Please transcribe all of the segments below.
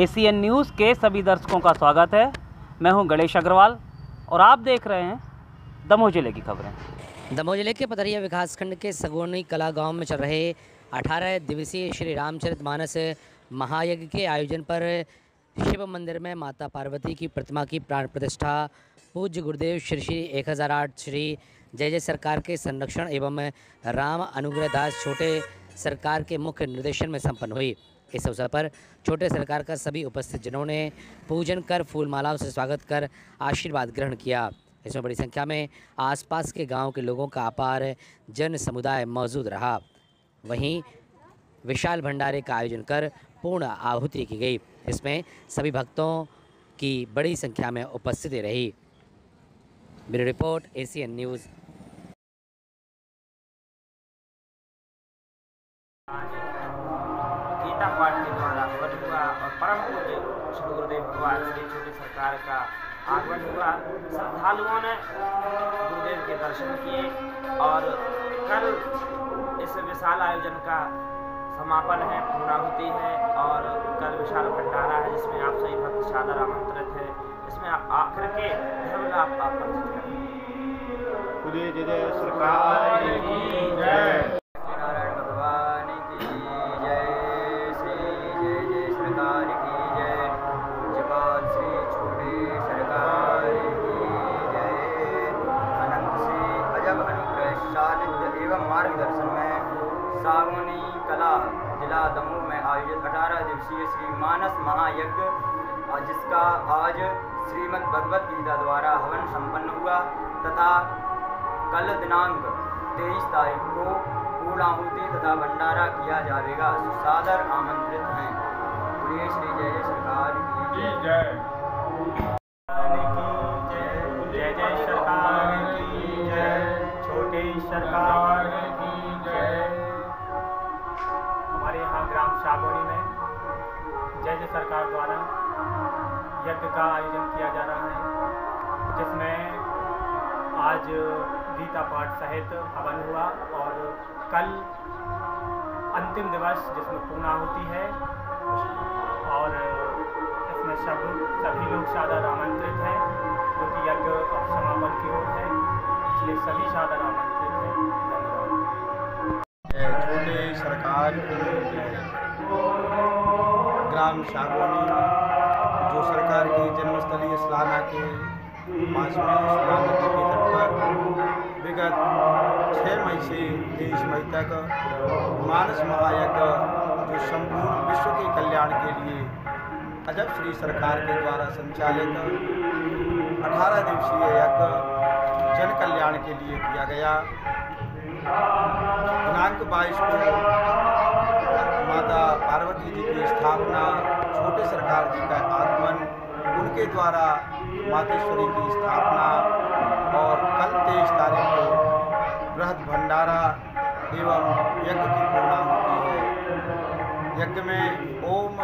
ACN news के सभी दर्शकों का स्वागत है। मैं हूँ गणेश अग्रवाल और आप देख रहे हैं दमोह ज़िले की खबरें। दमोह ज़िले के पथरिया विकासखंड के सगोनी कला गाँव में चल रहे 18 दिवसीय श्री रामचरितमानस महायज्ञ के आयोजन पर शिव मंदिर में माता पार्वती की प्रतिमा की प्राण प्रतिष्ठा, पूज्य गुरुदेव श्री श्री एक हज़ार आठ श्री जय जय सरकार के संरक्षण एवं राम अनुग्रह दास छोटे सरकार के मुख्य निर्देशन में संपन्न हुई। इस अवसर पर छोटे सरकार का सभी उपस्थित जनों ने पूजन कर फूल मालाओं से स्वागत कर आशीर्वाद ग्रहण किया। इसमें बड़ी संख्या में आसपास के गाँव के लोगों का अपार जन समुदाय मौजूद रहा। वहीं विशाल भंडारे का आयोजन कर पूर्ण आहुति की गई। इसमें सभी भक्तों की बड़ी संख्या में उपस्थिति रही। Bureau report ACN news Gita पाठ के द्वारा वन हुआ और परम पूज्य श्री गुरुदेव भगवान श्री छोटे सरकार का आगमन हुआ। श्रद्धालुओं ने गुरुदेव के दर्शन किए और कल इस विशाल आयोजन का समापन है पूर्णाहुति है और कल विशाल भंडारा है जिसमें आप सभी भक्त सादर आमंत्रित है। इसमें आप आकर के धर्म लाभ आप अर्जित करें पूरे जय जय सरकार की जय। एवं मार्गदर्शन में सागोनी कला जिला दमोह में आयोजित अठारह दिवसीय श्री मानस महायज्ञ जिसका आज श्रीमद् भगवत गीता द्वारा हवन संपन्न हुआ तथा कल दिनांक 23 तारीख को पूर्णाहुति तथा भंडारा किया जाएगा। सादर आमंत्रित हैं। श्री जय सरकार की जय। यज्ञ का आयोजन किया जा रहा है, जिसमें आज गीता पाठ सहित हवन हुआ और कल अंतिम दिवस जिसमें पूर्णाहुति है और इसमें सब, सभी लोग सादर आमंत्रित हैं, जो कि यज्ञ समापन की ओर है, इसलिए सभी सादर आमंत्रित हैं। छोटे सरकार ग्राम जो सरकार की जन्मस्थली इस्लाना के पास में के तट पर विगत छः मई से तेईस मई तक मानस महायज्ञ जो संपूर्ण विश्व के कल्याण के लिए अजब श्री सरकार के द्वारा संचालित अठारह दिवसीय यज्ञ जन कल्याण के लिए किया गया। दिनांक बाईस को माता पार्वती जी की स्थापना छोटे सरकार जी का आगमन उनके द्वारा मातेश्वरी की स्थापना और कल तेईस तारीख को बृहद भंडारा एवं यज्ञ की पूर्णा होती है। यज्ञ में ओम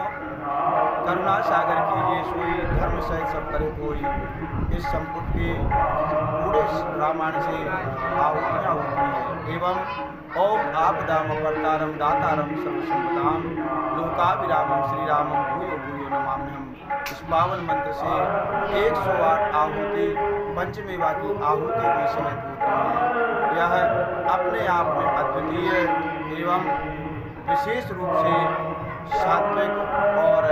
करुणा सागर की ये सोई धर्म सहित सब करे कोई इस संपुट के पूरे रामायण से आहुतियाँ होती हैं एवं ओम आपदाम अपर्तारम दातारम सर्वसंपदाम लोकाभिरामम श्री रामम भूयो भूयो नमाम्यहम। इस पावन मंत्र से 108 आहुति पंचमेवा की आहुति भी सहित होती है। यह अपने आप में अद्वितीय एवं विशेष रूप से सात्विक और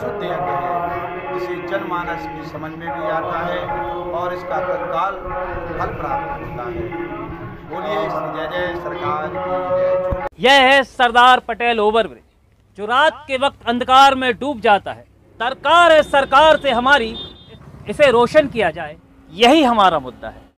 शुद्ध यज्ञ है। जिसे जनमानस की समझ में भी आता है और इसका तत्काल फल प्राप्त होता है। बोलिए जय जय सरकार की यह है सरदार पटेल ओवरब्रिज, जो रात के वक्त अंधकार में डूब जाता है। सरकार है सरकार से हमारी इसे रोशन किया जाए। यही हमारा मुद्दा है।